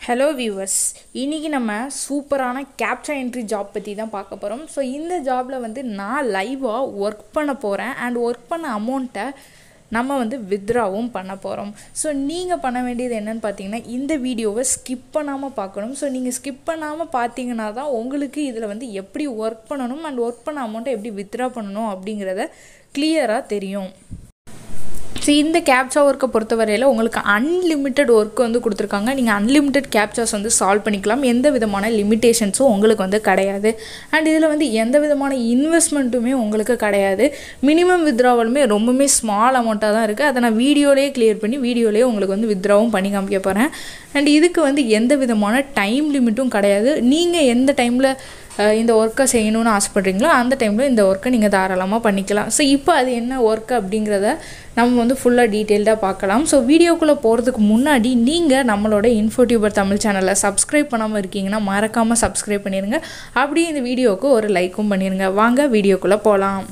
Hello viewers இன்றைக்கி நம்ம சூப்பரான கேப்சா என்ட்ரி ஜாப் பற்றி தான் பார்க்க போகிறோம் ஸோ இந்த ஜாபில் வந்து நான் லைவாக ஒர்க் பண்ண போகிறேன் அண்ட் ஒர்க் பண்ண அமௌண்ட்டை நம்ம வந்து வித்ராவும் பண்ண போகிறோம் ஸோ நீங்கள் பண்ண வேண்டியது என்னென்னு பார்த்தீங்கன்னா இந்த வீடியோவை ஸ்கிப் பண்ணாமல் பார்க்கணும். ஸோ நீங்கள் ஸ்கிப் பண்ணாமல் பார்த்தீங்கன்னா தான் உங்களுக்கு இதில் வந்து எப்படி ஒர்க் பண்ணணும் அண்ட் ஒர்க் பண்ண அமௌண்ட்டை எப்படி வித்ரா பண்ணணும் அப்படிங்கிறத கிளியராக தெரியும். ஸோ இந்த கேப்சா ஒர்க்கை பொறுத்தவரையில் உங்களுக்கு அன்லிமிட்டெட் ஒர்க் வந்து கொடுத்துருக்காங்க. நீங்கள் அன்லிமிட்டெட் கேப்சாஸ் வந்து சால்வ் பண்ணிக்கலாம். எந்த விதமான லிமிட்டேஷன்ஸும் உங்களுக்கு வந்து கிடையாது. அண்ட் இதில் வந்து எந்த விதமான இன்வெஸ்ட்மெண்ட்டுமே உங்களுக்கு கிடையாது. மினிமம் வித்ராவலுமே ரொம்பவுமே ஸ்மால் அமௌண்ட்டாக தான் இருக்குது அதை நான் வீடியோலேயே கிளியர் பண்ணி வீடியோலேயே உங்களுக்கு வந்து வித்ராவும் பண்ணி காமிக்க போகிறேன் அண்ட் இதுக்கு வந்து எந்த விதமான டைம் லிமிட்டும் கிடையாது. நீங்கள் எந்த டைமில் இந்த ஒர்க்கை செய்யணும்னு ஆசைப்பட்றீங்களோ அந்த டைமில் இந்த ஒர்க்கை நீங்கள் தாராளமாக பண்ணிக்கலாம். ஸோ இப்போ அது என்ன ஒர்க் அப்படிங்கிறத நம்ம வந்து ஃபுல்லாக டீட்டெயில்டாக பார்க்கலாம். ஸோ வீடியோக்குள்ளே போகிறதுக்கு முன்னாடி நீங்கள் நம்மளோட இன்ஃபோடியூபர் தமிழ் சேனலை சப்ஸ்கிரைப் பண்ணாமல் இருக்கீங்கன்னா மறக்காமல் சப்ஸ்கிரைப் பண்ணிடுங்க அப்படியே இந்த வீடியோவுக்கு ஒரு லைக்கும் பண்ணிடுங்க வாங்க வீடியோக்குள்ளே போகலாம்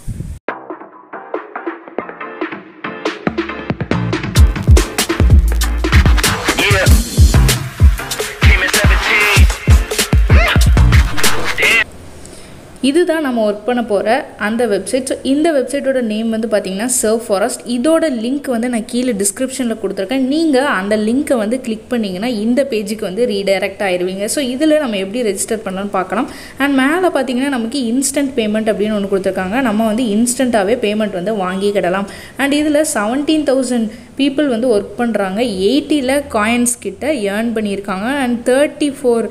இதுதான் நம்ம ஒர்க் பண்ண போகிற அந்த வெப்சைட் ஸோ இந்த வெப்சைட்டோட நேம் வந்து பார்த்தீங்கன்னா சர்வ் ஃபாரஸ்ட் இதோட லிங்க் வந்து நான் கீழே டிஸ்கிரிப்ஷனில் கொடுத்துருக்கேன். நீங்கள் அந்த லிங்க்கை வந்து கிளிக் பண்ணிங்கன்னா இந்த பேஜுக்கு வந்து ரீடைரக்ட் ஆயிடுவீங்க ஸோ இதில் நம்ம எப்படி ரெஜிஸ்டர் பண்ணலாம்னு பார்க்கலாம் அண்ட் மேலே பார்த்தீங்கன்னா நமக்கு இன்ஸ்டன்ட் பேமெண்ட் அப்படின்னு ஒன்று கொடுத்துருக்காங்க. நம்ம வந்து இன்ஸ்டண்ட்டாகவே பேமெண்ட் வந்து வாங்கிக்கிடலாம். அண்ட் இதில் செவன்டீன் தௌசண்ட் பீப்புள் வந்து ஒர்க் பண்ணுறாங்க எயிட்டியில் காயின்ஸ் கிட்ட ஏர்ன் பண்ணியிருக்காங்க. And thirty four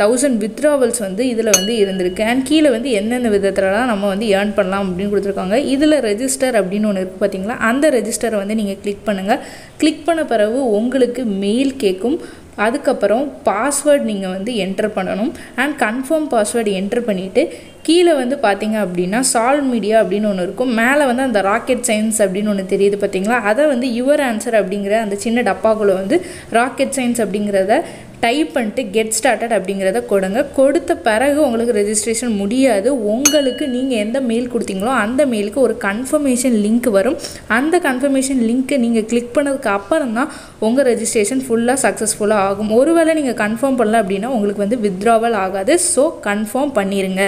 thousand withdrawals வந்து இதில் வந்து இருந்திருக்கு. அண்ட் கீழே வந்து எந்தெந்த விதத்துலலாம் நம்ம வந்து ஏர்ன் பண்ணலாம் அப்படின்னு கொடுத்துருக்காங்க. இதில் ரெஜிஸ்டர் அப்படின்னு ஒன்று இருக்குது பார்த்தீங்களா அந்த ரெஜிஸ்டரை வந்து நீங்கள் கிளிக் பண்ணுங்கள் கிளிக் பண்ண பிறகு உங்களுக்கு மெயில் கேட்கும். அதுக்கப்புறம் பாஸ்வேர்ட் நீங்கள் வந்து என்டர் பண்ணணும். அண்ட் கன்ஃபார்ம் பாஸ்வேர்டு என்டர் பண்ணிவிட்டு கீழே வந்து பார்த்தீங்க அப்படின்னா சால் மீடியா அப்படின்னு ஒன்று இருக்கும். மேலே வந்து அந்த ராக்கெட் சயின்ஸ் அப்படின்னு ஒன்று தெரியுது பார்த்தீங்களா அதை வந்து யுவர் ஆன்சர் அப்படிங்கிற அந்த சின்ன டப்பாக்குள்ளே வந்து ராக்கெட் சயின்ஸ் அப்படிங்கிறத டைப் பண்ணிட்டு கெட் ஸ்டார்டட் அப்படிங்கிறத கொடுங்க. கொடுத்த பிறகு உங்களுக்கு ரெஜிஸ்ட்ரேஷன் முடியாது. உங்களுக்கு நீங்கள் எந்த மெயில் கொடுத்தீங்களோ அந்த மெயிலுக்கு ஒரு கன்ஃபர்மேஷன் லிங்க் வரும். அந்த கன்ஃபர்மேஷன் லிங்க்கை நீங்கள் கிளிக் பண்ணதுக்கு அப்புறம் தான் உங்கள் ரெஜிஸ்ட்ரேஷன் ஃபுல்லாக சக்ஸஸ்ஃபுல்லாக ஆகும். ஒருவேளை நீங்கள் கன்ஃபார்ம் பண்ணல அப்படின்னா உங்களுக்கு வந்து வித்ராவல் ஆகாது. ஸோ கன்ஃபார்ம் பண்ணிடுங்க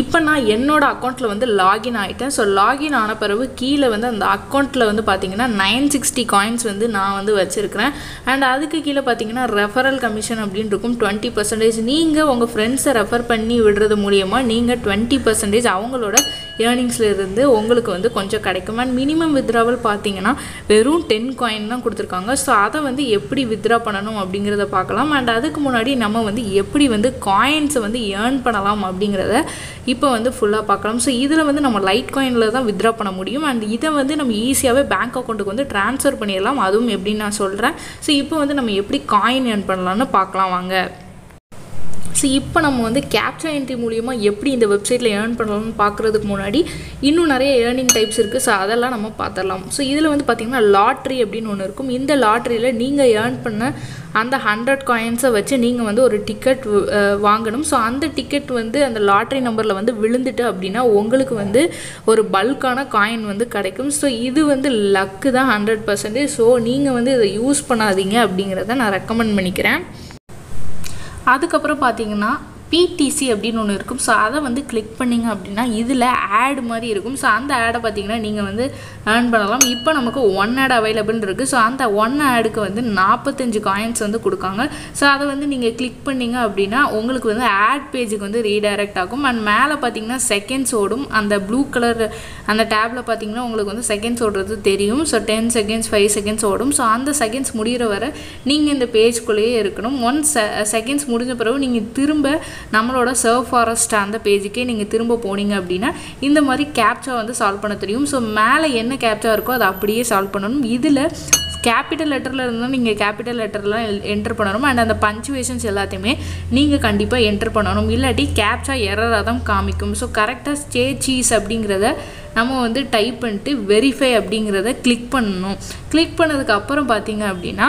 இப்போ நான் என்னோடய அக்கௌண்ட்டில் வந்து லாகின் ஆகிட்டேன் ஸோ லாகின் ஆன பிறகு கீழே வந்து அந்த அக்கௌண்ட்டில் வந்து பார்த்தீங்கன்னா நைன் சிக்ஸ்டி காயின்ஸ் வந்து நான் வந்து வச்சுருக்கிறேன். அண்ட் அதுக்கு கீழே பார்த்தீங்கன்னா ரெஃபரல் கமிஷன் அப்படின்னு இருக்கும். டுவெண்ட்டி பர்சன்டேஜ் நீங்கள் உங்கள் ஃப்ரெண்ட்ஸை ரெஃபர் பண்ணி விடுறது மூலியமாக நீங்கள் டுவெண்ட்டி பர்சன்டேஜ் அவங்களோட ஏர்னிங்ஸில் இருந்து உங்களுக்கு வந்து கொஞ்சம் கிடைக்கும். அண்ட் மினிமம் வித்ராவல் பார்த்தீங்கன்னா வெறும் டென் காயின் தான் கொடுத்துருக்காங்க. ஸோ அதை வந்து எப்படி வித்ரா பண்ணணும் அப்படிங்கிறத பார்க்கலாம். அண்ட் அதுக்கு முன்னாடி நம்ம வந்து எப்படி வந்து காயின்ஸை வந்து ஏர்ன் பண்ணலாம் அப்படிங்கிறத இப்போ வந்து ஃபுல்லாக பார்க்கலாம். ஸோ இதில் வந்து நம்ம லைட் காயினில் தான் வித்ரா பண்ண முடியும். அண்ட் இதை வந்து நம்ம ஈஸியாகவே பேங்க் அக்கௌண்ட்டுக்கு வந்து ட்ரான்ஸ்ஃபர் பண்ணிடலாம். அதுவும் எப்படின்னு நான் சொல்கிறேன் ஸோ இப்போ வந்து நம்ம எப்படி காயின் ஏர்ன் பண்ணலாம்னு பார்க்கலாம் வாங்க. ஸோ இப்போ நம்ம வந்து கேப்சா என்ட்ரி மூலியமாக எப்படி இந்த வெப்சைட்டில் ஏர்ன் பண்ணலாம்னு பார்க்குறதுக்கு முன்னாடி இன்னும் நிறைய ஏர்னிங் டைப்ஸ் இருக்குது ஸோ அதெல்லாம் நம்ம பார்த்துடலாம் ஸோ இதில் வந்து பார்த்திங்கன்னா லாட்ரி அப்படின்னு ஒன்று இருக்கும். இந்த லாட்ரியில் நீங்கள் ஏர்ன் பண்ண அந்த ஹண்ட்ரட் காயின்ஸை வச்சு நீங்கள் வந்து ஒரு டிக்கெட் வாங்கணும். ஸோ அந்த டிக்கெட் வந்து அந்த லாட்ரி நம்பரில் வந்து விழுந்துட்டு அப்படின்னா உங்களுக்கு வந்து ஒரு பல்கான காயின் வந்து கிடைக்கும். ஸோ இது வந்து லக்கு தான் ஹண்ட்ரட் பர்சன்டேஜ் ஸோ நீங்கள் வந்து இதை யூஸ் பண்ணாதீங்க அப்படிங்கிறத நான் ரெக்கமெண்ட் பண்ணிக்கிறேன். அதுக்கப்புறம் பார்த்தீங்கன்னா பிடிசி அப்படின்னு ஒன்று இருக்கும். ஸோ அதை வந்து கிளிக் பண்ணிங்க அப்படின்னா இதில் ஆட் மாதிரி இருக்கும். ஸோ அந்த ஆடை பார்த்தீங்கன்னா நீங்கள் வந்து ஏர்ன் பண்ணலாம். இப்போ நமக்கு ஒன் ஆட் அவைலபிள் இருக்குது ஸோ அந்த ஒன் ஆடுக்கு வந்து நாற்பத்தஞ்சு காயின்ஸ் வந்து கொடுக்காங்க. ஸோ அதை வந்து நீங்கள் கிளிக் பண்ணிங்க அப்படின்னா உங்களுக்கு வந்து ஆட் பேஜுக்கு வந்து ரீடைரக்ட் ஆகும். அண்ட் மேலே பார்த்தீங்கன்னா செகண்ட்ஸ் ஓடும். அந்த ப்ளூ கலர் அந்த டேப்பில் பார்த்தீங்கன்னா உங்களுக்கு வந்து செகண்ட்ஸ் ஓடுறது தெரியும். So ten seconds five seconds ஓடும். ஸோ அந்த செகண்ட்ஸ் முடிகிற வரை நீங்கள் இந்த பேஜ்குள்ளேயே இருக்கணும். ஒன் செகண்ட்ஸ் uh, முடிஞ்ச பிறகு நீங்கள் திரும்ப நம்மளோட சர்வ் ஃபாரஸ்ட் அந்த பேஜுக்கே நீங்கள் திரும்ப போனீங்க அப்படின்னா இந்த மாதிரி கேப்சா வந்து சால்வ் பண்ண தெரியும். ஸோ மேலே என்ன கேப்சா இருக்கோ அதை அப்படியே சால்வ் பண்ணணும். இதில் கேபிட்டல் லெட்டரில் இருந்தால் நீங்கள் கேபிட்டல் லெட்டர்லாம் என்டர் பண்ணணும். அண்ட் அந்த பஞ்சுவேஷன்ஸ் எல்லாத்தையுமே நீங்கள் கண்டிப்பாக என்டர் பண்ணணும். இல்லாட்டி கேப்சா எரராக தான் காமிக்கும். ஸோ கரெக்டாக ஸ்டே சீஸ் அப்படிங்கிறத நம்ம வந்து டைப் பண்ணிட்டு வெரிஃபை அப்படிங்கிறத கிளிக் பண்ணணும். கிளிக் பண்ணதுக்கப்புறம் பார்த்தீங்க அப்படின்னா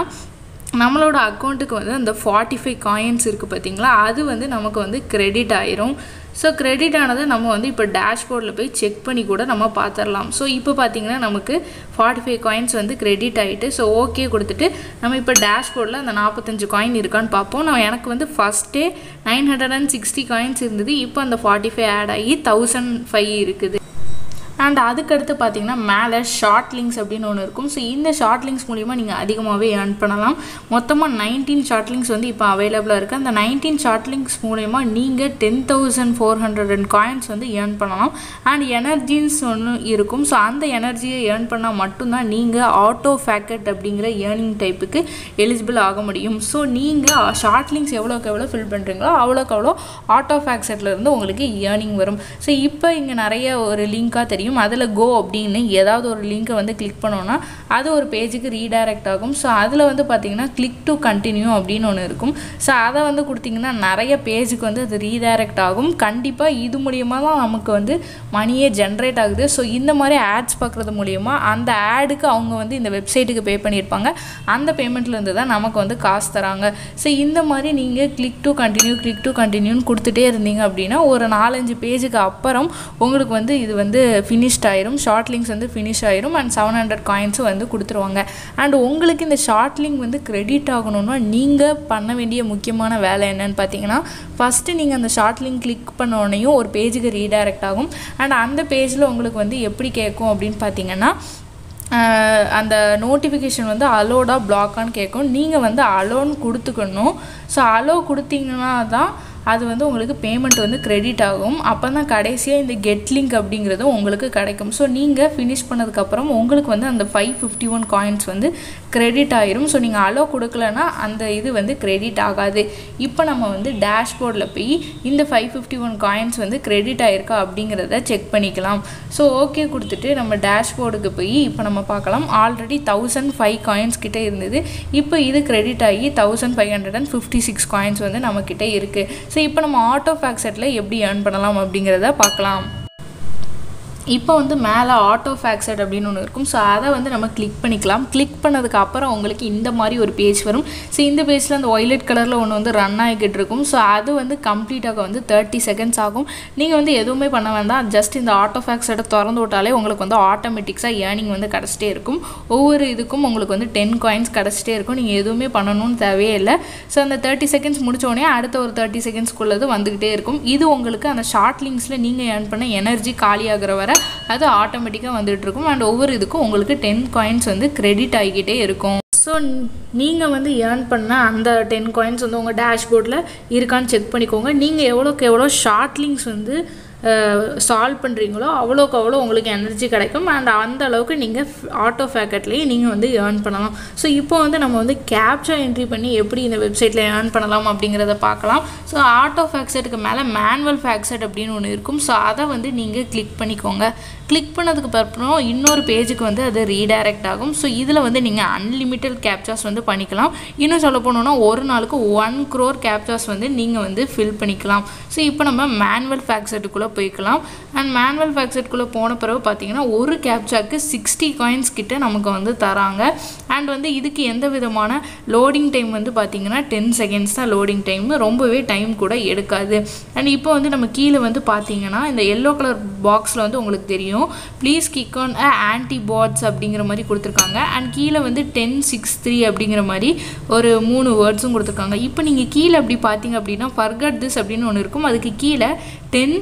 நம்மளோட அக்கௌண்ட்டுக்கு வந்து அந்த ஃபார்ட்டி ஃபைவ் காயின்ஸ் இருக்குது பார்த்தீங்களா? அது வந்து நமக்கு வந்து கிரெடிட் ஆயிரும். ஸோ கிரெடிட் ஆனதை நம்ம வந்து இப்போ டேஷ்போர்டில் போய் செக் பண்ணி கூட நம்ம பார்த்துடலாம் ஸோ இப்போ பார்த்தீங்கன்னா நமக்கு ஃபார்ட்டி ஃபைவ் காயின்ஸ் வந்து கிரெடிட் ஆகிட்டு ஸோ ஓகே கொடுத்துட்டு நம்ம இப்போ டேஷ்போர்டில் அந்த நாற்பத்தஞ்சு காயின் இருக்கான்னு பார்ப்போம். நான் எனக்கு வந்து ஃபஸ்ட்டே nine hundred and sixty coins இருந்தது. இப்போ அந்த ஃபார்ட்டி ஃபைவ் ஆட் ஆகி தௌசண்ட் ஃபைவ் இருக்குது. அண்ட் அதுக்கடுத்து பார்த்தீங்கன்னா மேலே ஷார்ட் லிங்க்ஸ் அப்படின்னு ஒன்று இருக்கும். ஸோ இந்த ஷார்ட் லிங்க்ஸ் மூலிமா நீங்கள் அதிகமாகவே ஏர்ன் பண்ணலாம். மொத்தமாக நைன்டீன் ஷார்ட் லிங்க்ஸ் வந்து இப்போ அவைலபிளாக இருக்குது அந்த நைன்டீன் ஷார்ட் லிங்க்ஸ் மூலிமா நீங்கள் ten thousand four hundred and coins வந்து ஏர்ன் பண்ணலாம். அண்ட் எனர்ஜின்ஸ் ஒன்று இருக்கும். ஸோ அந்த எனர்ஜியை ஏர்ன் பண்ணால் மட்டும்தான் நீங்கள் ஆட்டோ ஃபேக்கட் அப்படிங்கிற ஏர்னிங் டைப்புக்கு எலிஜிபிள் ஆக முடியும். ஸோ நீங்கள் ஷார்ட் லிங்க்ஸ் எவ்வளோக்கு எவ்வளோ ஃபில் பண்ணுறீங்களோ அவ்வளோக்கு அவ்வளோ ஆட்டோ ஃபேக்செட்லேருந்து உங்களுக்கு ஏர்னிங் வரும். ஸோ இப்போ இங்கே நிறைய ஒரு லிங்காக தெரியும். அதில் கோ அப்படின்னு ஏதாவது ஒரு லிங்க்கை வந்து கிளிக் பண்ணோன்னா அது ஒரு பேஜுக்கு ரீடைரக்ட் ஆகும். ஸோ அதில் வந்து பார்த்தீங்கன்னா கிளிக் டு கண்டினியூ அப்படின்னு ஒன்று இருக்கும். ஸோ அதை வந்து கொடுத்தீங்கன்னா நிறைய பேஜுக்கு வந்து அது ரீடைரக்ட் ஆகும். கண்டிப்பாக இது மூலியமாக தான் நமக்கு வந்து மணியே ஜென்ரேட் ஆகுது. ஸோ இந்த மாதிரி ஆட்ஸ் பார்க்குறது மூலிமா அந்த ஆடுக்கு அவங்க வந்து இந்த வெப்சைட்டுக்கு பே பண்ணியிருப்பாங்க. அந்த பேமெண்ட்லேருந்து தான் நமக்கு வந்து காசு தராங்க. ஸோ இந்த மாதிரி நீங்கள் click to continue click to கண்டினியூன்னு கொடுத்துட்டே இருந்தீங்க அப்படின்னா ஒரு நாலஞ்சு பேஜுக்கு அப்புறம் உங்களுக்கு வந்து இது வந்து ஃபினிஷ்ட் ஆயிரும். ஷார்ட் லிங்க்ஸ் வந்து ஃபினிஷ் ஆயிரும். அண்ட் செவன் ஹண்ட்ரட் காயின்ஸும் வந்து கொடுத்துருவாங்க. அண்ட் உங்களுக்கு இந்த ஷார்ட் லிங்க் வந்து கிரெடிட் ஆகணும்னா நீங்கள் பண்ண வேண்டிய முக்கியமான வேலை என்னன்னு பார்த்தீங்கன்னா ஃபஸ்ட்டு நீங்கள் அந்த ஷார்ட் லிங்க் கிளிக் பண்ண உடனேயும் ஒரு பேஜுக்கு ரீடைரக்ட் ஆகும். அண்ட் அந்த பேஜில் உங்களுக்கு வந்து எப்படி கேட்கும் அப்படின்னு பார்த்தீங்கன்னா அந்த நோட்டிஃபிகேஷன் வந்து அலோடா பிளாக்கான்னு கேட்கும். நீங்கள் வந்து அலோன்னு கொடுத்துக்கணும். ஸோ அலோ கொடுத்தீங்கன்னா தான் அது வந்து உங்களுக்கு பேமெண்ட் வந்து கிரெடிட் ஆகும். அப்போ தான் கடைசியாக இந்த கெட் லிங்க் அப்படிங்கிறதும் உங்களுக்கு கிடைக்கும். ஸோ நீங்கள் ஃபினிஷ் பண்ணதுக்கப்புறம் உங்களுக்கு வந்து அந்த ஃபைவ் ஃபிஃப்டி ஒன் காயின்ஸ் வந்து கிரெடிட் ஆயிரும். ஸோ நீங்கள் அலோ கொடுக்கலன்னா அந்த இது வந்து கிரெடிட் ஆகாது. இப்போ நம்ம வந்து டேஷ்போர்டில் போய் இந்த ஃபைவ் ஃபிஃப்டி ஒன் காயின்ஸ் வந்து கிரெடிட் ஆயிருக்கா அப்படிங்கிறத செக் பண்ணிக்கலாம். ஸோ ஓகே கொடுத்துட்டு நம்ம டேஷ்போர்டுக்கு போய் இப்போ நம்ம பார்க்கலாம். ஆல்ரெடி தௌசண்ட் ஃபைவ் காயின்ஸ் கிட்டே இருந்தது. இப்போ இது கிரெடிட் ஆகி thousand five hundred and fifty six coins வந்து நம்மக்கிட்ட இருக்குது ஸோ இப்போ நம்ம ஆட்டோ ஃபேக்செட்டில் எப்படி ஏர்ன் பண்ணலாம் அப்படிங்கிறத பார்க்கலாம். இப்போ வந்து மேலே ஆட்டோ ஃபேக்சட் அப்படின்னு ஒன்று இருக்கும். ஸோ அதை வந்து நம்ம கிளிக் பண்ணிக்கலாம். கிளிக் பண்ணதுக்கு அப்புறம் உங்களுக்கு இந்த மாதிரி ஒரு பேஜ் வரும். ஸோ இந்த பேஜில் அந்த ஒய்லெட் கலரில் ஒன்று வந்து ரன் ஆகிக்கிட்டு இருக்கும். ஸோ அது வந்து கம்ப்ளீட்டாக வந்து தேர்ட்டி செகண்ட்ஸ் ஆகும். நீங்கள் வந்து எதுவுமே பண்ண வேண்டாம். ஜஸ்ட் இந்த ஆட்டோ ஃபேக்சட்டை திறந்து விட்டாலே உங்களுக்கு வந்து ஆட்டோமேட்டிக்ஸாக ஏர்னிங் வந்து கிடச்சிட்டே இருக்கும். ஒவ்வொரு இதுக்கும் உங்களுக்கு வந்து டென் காயின்ஸ் கிடச்சிட்டே இருக்கும். நீங்கள் எதுவுமே பண்ணணும்னு தேவையே இல்லை. ஸோ அந்த தேர்ட்டி செகண்ட்ஸ் முடித்தோடனே அடுத்த ஒரு தேர்ட்டி செகண்ட்ஸ்க்குள்ளது வந்துக்கிட்டே இருக்கும். இது உங்களுக்கு அந்த ஷார்ட் லிங்க்ஸில் நீங்கள் ஏர்ன் பண்ண எனர்ஜி காலியாகிற வரை அது ஆட்டோமேட்டிக்காக வந்துட்டு இருக்கும் அண்ட் ஒவ்வொரு இதுக்கும் உங்களுக்கு டென் காயின்ஸ் வந்து கிரெடிட் ஆகிக்கிட்டே இருக்கும். ஸோ நீங்கள் வந்து ஏர்ன் பண்ண அந்த டென் காயின்ஸ் வந்து உங்கள் டேஷ்போர்டில் இருக்கான்னு செக் பண்ணிக்கோங்க. நீங்கள் எவ்வளோக்கு எவ்வளோ ஷார்ட் லிங்க்ஸ் வந்து சால்வ் பண்ணுறீங்களோ அவ்வளோக்கு அவ்வளோ உங்களுக்கு எனர்ஜி கிடைக்கும். அண்ட் அந்த அளவுக்கு நீங்கள் ஆட்டோ ஃபேக்கட்லேயே நீங்கள் வந்து ஏர்ன் பண்ணலாம். ஸோ இப்போ வந்து நம்ம வந்து கேப்சா என்ட்ரி பண்ணி எப்படி இந்த வெப்சைட்டில் ஏர்ன் பண்ணலாம் அப்படிங்கிறத பார்க்கலாம். ஸோ ஆட்டோ ஃபேக்செட்டுக்கு மேலே மேனுவல் ஃபேக்செட் அப்படின்னு ஒன்று இருக்கும். ஸோ அதை வந்து நீங்கள் கிளிக் பண்ணிக்கோங்க. கிளிக் பண்ணதுக்கு அப்புறம் இன்னொரு பேஜுக்கு வந்து அது ரீடைரக்ட் ஆகும். ஸோ இதில் வந்து நீங்கள் அன்லிமிட்டெட் கேப்சாஸ் வந்து பண்ணிக்கலாம். இன்னும் சொல்ல போனோன்னா ஒரு நாளுக்கு ஒன் க்ரோர் கேப்சாஸ் வந்து நீங்கள் வந்து ஃபில் பண்ணிக்கலாம். ஸோ இப்போ நம்ம மேனுவல் ஃபேக்செட்டுக்குள்ளே போய்க்கலாம். அண்ட் மேனுவல் ஃபேக்செட்டுக்குள்ளே போன பிறகு பார்த்தீங்கன்னா ஒரு கேப்சாக்கு சிக்ஸ்டி காயின்ஸ் கிட்ட நமக்கு வந்து தராங்க. அண்ட் வந்து இதுக்கு எந்த விதமான லோடிங் டைம் வந்து பார்த்தீங்கன்னா டென் செகண்ட்ஸ் தான் லோடிங் டைம் ரொம்பவே டைம் கூட எடுக்காது. அண்ட் இப்போ வந்து நம்ம கீழே வந்து பார்த்தீங்கன்னா இந்த எல்லோ கலர் பாக்ஸில் வந்து உங்களுக்கு தெரியும். Please kick on a antibots அப்படிங்கிற மாதிரி கொடுத்துருக்காங்க. அண்ட் கீழே வந்து டென் சிக்ஸ் த்ரீ அப்படிங்கிற மாதிரி ஒரு மூணு வேர்ட்ஸும் கொடுத்துருக்காங்க. இப்போ நீங்கள் கீழே அப்படி பார்த்தீங்க அப்படின்னா ஃபர்கட் திஸ் அப்படின்னு ஒன்று இருக்கும். அதுக்கு கீழே டென்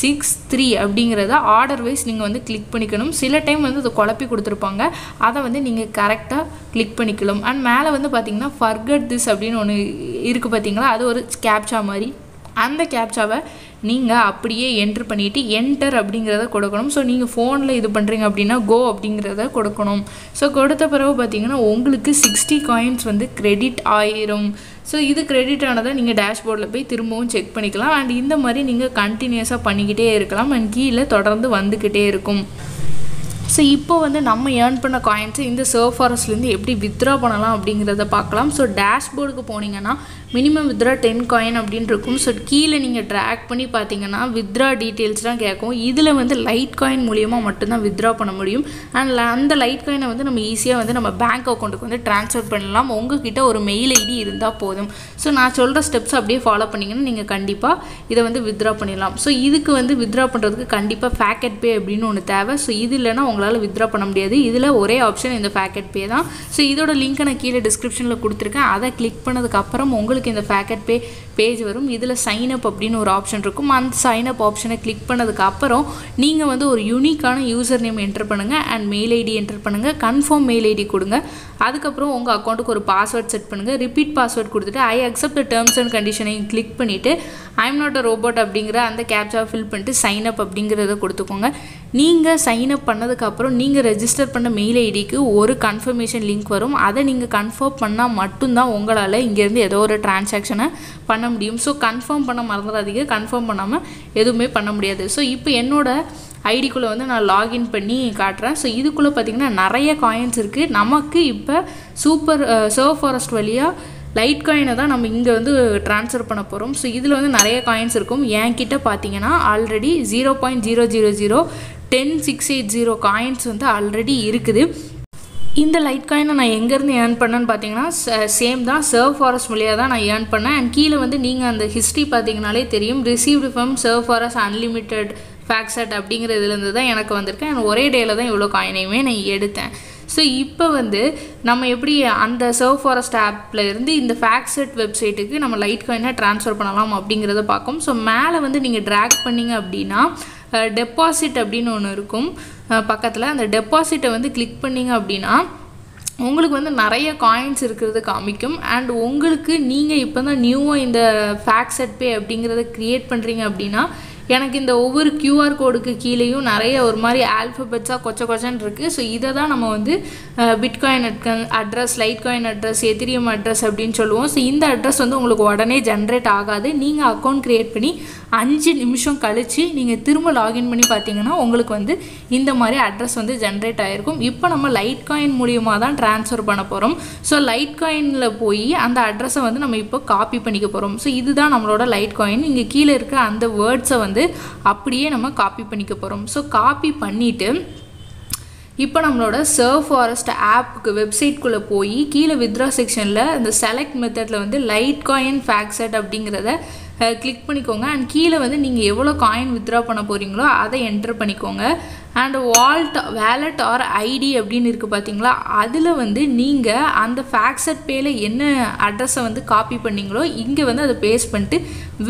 சிக்ஸ் த்ரீ அப்படிங்கிறத ஆர்டர் வைஸ் நீங்கள் வந்து கிளிக் பண்ணிக்கணும். சில டைம் வந்து அதை குழப்பி கொடுத்துருப்பாங்க. அதை வந்து நீங்கள் கரெக்டாக கிளிக் பண்ணிக்கலாம். அண்ட் மேலே வந்து பார்த்தீங்கன்னா ஃபர்கட் திஸ் அப்படின்னு ஒன்று இருக்குது பார்த்தீங்களா? அது ஒரு கேப்சா மாதிரி. அந்த கேப்சாவை நீங்கள் அப்படியே என்ட்ரு பண்ணிவிட்டு என்டர் அப்படிங்கிறத கொடுக்கணும். ஸோ நீங்கள் ஃபோனில் இது பண்ணுறீங்க அப்படின்னா கோ அப்படிங்கிறத கொடுக்கணும். ஸோ கொடுத்த பிறகு பார்த்தீங்கன்னா உங்களுக்கு சிக்ஸ்டி காயின்ஸ் வந்து கிரெடிட் ஆயிரும். ஸோ இது கிரெடிட் ஆனதை நீங்கள் டேஷ்போர்டில் போய் திரும்பவும் செக் பண்ணிக்கலாம். அண்ட் இந்த மாதிரி நீங்கள் கண்டினியூஸாக பண்ணிக்கிட்டே இருக்கலாம். அண்ட் கீழே தொடர்ந்து வந்துக்கிட்டே இருக்கும். ஸோ இப்போ வந்து நம்ம ஏர்ன் பண்ண காயின்ஸை இந்த சர்ஃபாரஸ்லேருந்து எப்படி வித்ரா பண்ணலாம் அப்படிங்கிறத பார்க்கலாம். ஸோ டேஷ்போர்டுக்கு போனீங்கன்னா மினிமம் வித்ரா டென் காயின் அப்படின்னு இருக்கும் ஸோ கீழே நீங்கள் ட்ராக் பண்ணி பார்த்தீங்கன்னா வித்ரா டீட்டெயில்ஸ் தான் கேட்கும். இதில் வந்து லைட் காயின் மூலியமாக மட்டும்தான் வித்ரா பண்ண முடியும். அண்ட் அந்த லைட் காயினை வந்து நம்ம ஈஸியாக வந்து நம்ம பேங்க் அக்கௌண்ட்டுக்கு வந்து ட்ரான்ஸ்ஃபர் பண்ணலாம். உங்ககிட்ட ஒரு மெயில் ஐடி இருந்தால் போதும். ஸோ நான் சொல்கிற ஸ்டெப்ஸ் அப்படியே ஃபாலோ பண்ணிங்கன்னா நீங்கள் கண்டிப்பாக இதை வந்து வித்ரா பண்ணிடலாம். ஸோ இதுக்கு வந்து வித்ரா பண்ணுறதுக்கு கண்டிப்பாக ஃபேக்கெட் பே அப்படின்னு ஒன்று தேவை. ஸோ இது இல்லைன்னா உங்களால் வித்ரா பண்ண முடியாது. இதில் ஒரே ஆப்ஷன் இந்த ஃபேக்கெட் பே தான். ஸோ இதோட லிங்க்கை நான் கீழே டிஸ்கிரிப்ஷனில் கொடுத்துருக்கேன். அதை கிளிக் பண்ணதுக்கப்புறம் உங்களுக்கு இந்த ஃபேக்கெட் பே பேஜ் வரும். இதில் சைன் அப் அப்படின்னு ஒரு ஆப்ஷன் இருக்கும். அந்த சைன் அப் ஆப்ஷனை கிளிக் பண்ணதுக்கு அப்புறம் நீங்கள் வந்து ஒரு யூனிக்கான யூசர் நேம் என்டர் பண்ணுங்கள் அண்ட் மெயில் ஐடி என்டர் பண்ணுங்கள் கன்ஃபார்ம் மெயில் ஐடி கொடுங்க. அதுக்கப்புறம் உங்கள் அக்கௌண்ட்டுக்கு ஒரு பாஸ்வேர்ட் செட் பண்ணுங்கள் ரிப்பீட் பாஸ்வேர்ட் கொடுத்துட்டு I accept the terms and கண்டிஷனையும் click பண்ணிவிட்டு ஐம் நாட் அ ரோபோட் அப்படிங்கிற அந்த கேப்சா ஃபில் பண்ணிட்டு சைன் அப் அப்படிங்கிறத கொடுத்துக்கோங்க. நீங்கள் சைன் அப் பண்ணதுக்கப்புறம் நீங்கள் ரெஜிஸ்டர் பண்ண மெயில் ஐடிக்கு ஒரு கன்ஃபர்மேஷன் லிங்க் வரும். அதை நீங்கள் கன்ஃபார்ம் பண்ணால் மட்டும்தான் உங்களால் இங்கேருந்து ஏதோ ஒரு டிரான்சாக்ஷனை பண்ண முடியும். ஸோ கன்ஃபார்ம் பண்ண மறந்துடாதீங்க கன்ஃபார்ம் பண்ணாமல் எதுவுமே பண்ண முடியாது. ஸோ இப்போ என்னோட ஐடிக்குள்ளே வந்து நான் லாகின் பண்ணி காட்டுறேன். ஸோ இதுக்குள்ளே பார்த்திங்கன்னா நிறைய காயின்ஸ் இருக்குது நமக்கு இப்போ சூப்பர் சர்வ் ஃபாரஸ்ட் வழியாக லைட் காயினை தான் நம்ம இங்கே வந்து ட்ரான்ஸ்ஃபர் பண்ண போகிறோம் ஸோ இதில் வந்து நிறைய காயின்ஸ் இருக்கும். என்கிட்ட பார்த்தீங்கன்னா already zero point zero zero zero ten six eight zero coins வந்து ஆல்ரெடி இருக்குது. இந்த லைட் காயினை நான் எங்கேருந்து ஏர்ன் பண்ணேன்னு பார்த்தீங்கன்னா சேம் தான். சர்வ் ஃபாரஸ்ட் வழியாக தான் நான் ஏர்ன் பண்ணேன். அண்ட் கீழே வந்து நீங்கள் அந்த ஹிஸ்ட்ரி பார்த்தீங்கனாலே தெரியும். Received from serve forest unlimited faucets அப்படிங்கிற இதுலேருந்து தான் எனக்கு வந்திருக்கேன். அண்ட் ஒரே டேயில் தான் இவ்வளோ காயினையுமே நான் எடுத்தேன். ஸோ இப்போ வந்து நம்ம எப்படி அந்த சர்வ் ஃபாரஸ்ட் ஆப்பில் இருந்து இந்த ஃபேக்ஸட் வெப்சைட்டுக்கு நம்ம லைட் காயினை ட்ரான்ஸ்ஃபர் பண்ணலாம் அப்படிங்கிறத பார்க்கும். ஸோ மேலே வந்து நீங்கள் ட்ராக் பண்ணிங்க அப்படின்னா டெபாசிட் அப்படின்னு ஒன்று இருக்கும். பக்கத்தில் அந்த டெபாசிட்டை வந்து கிளிக் பண்ணிங்க அப்படின்னா உங்களுக்கு வந்து நிறைய காயின்ஸ் இருக்கிறது காமிக்கும். அண்ட் உங்களுக்கு நீங்கள் இப்போ தான் நியூவாக இந்த ஃபேக்ஸட் பே அப்படிங்கிறத க்ரியேட் பண்ணுறீங்க அப்படின்னா எனக்கு இந்த ஒவ்வொரு கியூஆர் கோடுக்கு கீழேயும் நிறைய ஒரு மாதிரி ஆல்ஃபபெட்ஸாக கொச்ச கொச்சன்னு இருக்குது ஸோ இதை தான் நம்ம வந்து bitcoin address light coin address ethereum address அப்படின்னு சொல்லுவோம். ஸோ இந்த அட்ரஸ் வந்து உங்களுக்கு உடனே ஜென்ரேட் ஆகாது. நீங்கள் அக்கௌண்ட் க்ரியேட் பண்ணி அஞ்சு நிமிஷம் கழித்து நீங்கள் திரும்ப லாகின் பண்ணி பார்த்தீங்கன்னா உங்களுக்கு வந்து இந்த மாதிரி அட்ரஸ் வந்து ஜென்ரேட் ஆகிருக்கும் இப்போ நம்ம லைட் காயின் மூலியமாக தான் ட்ரான்ஸ்ஃபர் பண்ண போகிறோம் ஸோ லைட் காயினில் போய் அந்த அட்ரஸை வந்து நம்ம இப்போ காப்பி பண்ணிக்க போகிறோம் ஸோ இதுதான் நம்மளோட லைட் காயின் இங்கே கீழே இருக்க அந்த வேர்ட்ஸை வந்து அப்படியே நம்ம காப்பி பண்ணிக்க போகிறோம் ஸோ காப்பி பண்ணிவிட்டு இப்போ நம்மளோட சர்வ் ஃபாரஸ்ட் ஆப்புக்கு வெப்சைட்குள்ளே போய் கீழே வித்ரா செக்ஷனில் இந்த செலக்ட் மெத்தடில் வந்து லைட் காயின் ஃபேக்ஸட் அப்படிங்கிறத கிளிக் பண்ணிக்கோங்க. அண்ட் கீழே வந்து நீங்கள் எவ்வளோ காயின் வித்ரா பண்ண போகிறீங்களோ அதை என்டர் பண்ணிக்கோங்க. And vault wallet or ID அப்படின்னு இருக்குது பார்த்தீங்களா அதில் வந்து நீங்கள் அந்த ஃபேக்ஸட் பேயில் என்ன அட்ரஸை வந்து காப்பி பண்ணிங்களோ இங்கே வந்து அதை பேஸ்ட் பண்ணிட்டு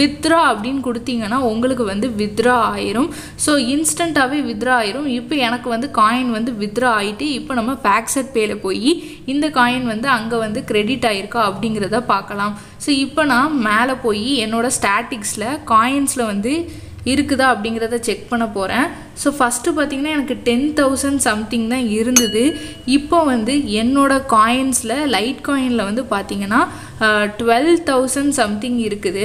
வித்ரா அப்படின்னு கொடுத்தீங்கன்னா உங்களுக்கு வந்து வித்ரா ஆயிரும். ஸோ இன்ஸ்டண்ட்டாகவே வித்ரா ஆயிரும். இப்போ எனக்கு வந்து காயின் வந்து வித்ரா ஆகிட்டு இப்போ நம்ம ஃபேக்ஸட் பேயில் போய் இந்த காயின் வந்து அங்கே வந்து கிரெடிட் ஆகிருக்கா அப்படிங்கிறத பார்க்கலாம். ஸோ இப்போ நான் மேலே போய் என்னோடய ஸ்டாட்டிக்ஸில் காயின்ஸில் வந்து இருக்குதா அப்படிங்கிறத செக் பண்ண போகிறேன் ஸோ ஃபஸ்ட்டு பார்த்திங்கன்னா எனக்கு டென் தௌசண்ட் சம்திங் தான் இருந்தது. இப்போ வந்து என்னோட காயின்ஸில் லைட் காயினில் வந்து பார்த்திங்கன்னா டுவெல் தௌசண்ட் சம்திங் இருக்குது.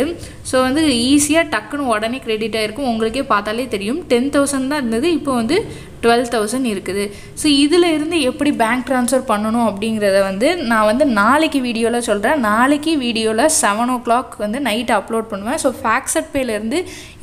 ஸோ வந்து ஈஸியாக டக்குன்னு உடனே கிரெடிட் ஆகிருக்கும் உங்களுக்கே பார்த்தாலே தெரியும். டென் தௌசண்ட் தான் இருந்தது. இப்போ வந்து டுவெல் தௌசண்ட் இருக்குது. ஸோ இதில் இருந்து எப்படி பேங்க் ட்ரான்ஸ்ஃபர் பண்ணணும் அப்படிங்கிறத வந்து நான் வந்து நாளைக்கு வீடியோவில் சொல்கிறேன் நாளைக்கு வீடியோவில் செவன் ஓ கிளாக் வந்து நைட் அப்லோட் பண்ணுவேன். ஸோ ஃபேக்ஸட் பேலேருந்து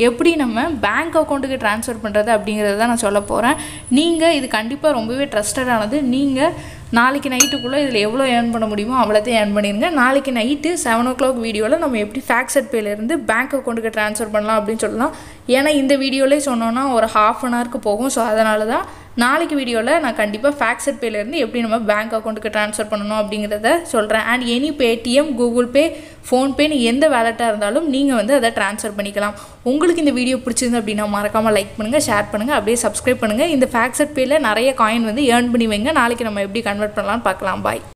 எப்படி நம்ம பேங்க் அக்கௌண்ட்டுக்கு ட்ரான்ஸ்ஃபர் பண்ணுறது அப்படிங்கிறத தான் நான் சொல்ல போகிறேன் நீங்கள் இது கண்டிப்பாக ரொம்பவே ட்ரஸ்டடானது நீங்கள் நாளைக்கு நைட்டுக்குள்ளே இதில் எவ்வளோ ஏர்ன் பண்ண முடியுமோ அவ்வளோத்தையும் ஏர்ன் பண்ணிடுங்க நாளைக்கு நைட்டு செவன் ஓ கிளாக் வீடியோவில் நம்ம எப்படி ஃபேக்ஸட் பேலேருந்து பேங்க் அக்கௌண்ட்டுக்கு ட்ரான்ஸ்ஃபர் பண்ணலாம் அப்படின்னு சொல்லலாம். ஏன்னா இந்த வீடியோவிலே சொன்னோன்னா ஒரு ஹாஃப் அன் ஹவருக்கு போகும். ஸோ அதனால தான் நாளைக்கு வீடியோவில் நான் கண்டிப்பாக ஃபேக்ஸட் பேலேருந்து எப்படி நம்ம பேங்க் அக்கௌண்ட்டுக்கு ட்ரான்ஸ்ஃபர் பண்ணணும் அப்படிங்கிறத சொல்கிறேன் and any Paytm Google pay ஃபோன்பேன்னு எந்த வேலெட்டாக இருந்தாலும் நீங்கள் வந்து அதை ட்ரான்ஸ்ஃபர் பண்ணிக்கலாம். உங்களுக்கு இந்த வீடியோ பிடிச்சிருந்து அப்படின்னா மறக்காமல் லைக் பண்ணுங்கள் ஷேர் பண்ணுங்கள் அப்படியே சப்ஸ்கிரைப் பண்ணுங்கள் இந்த ஃபேக்ஸட் பேயில் நிறைய காயின் வந்து ஏர்ன் பண்ணி வைங்க. நாளைக்கு நம்ம எப்படி கன்வெர்ட் பண்ணலாம்னு பார்க்கலாம். பாய்